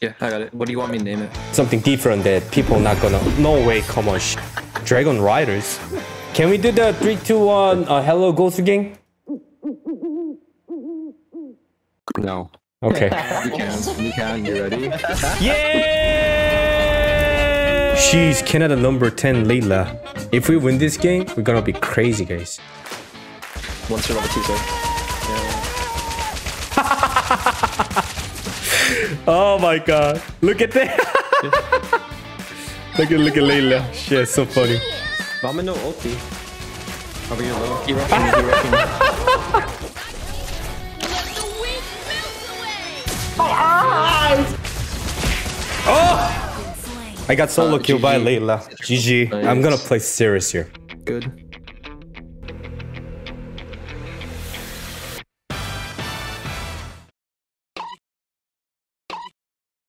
Yeah, I got it. What do you want me to name it? Something different that people not gonna. No way, come on. sh- Dragon Riders. Can we do the three, two, one? Uh, hello, Ghost Gang. No. Okay. You can. You can. You ready? yeah! She's Canada number 10, Layla. If we win this game, we're gonna be crazy, guys. One serve over two serve. Oh my god. Look at that. look at look at Layla. Shit, so funny. No ulti. How about your low? He wrecking. He wrecking. Let the weak melt. Oh! I got solo uh, kill by Layla. GG. I'm gonna play serious here. Good.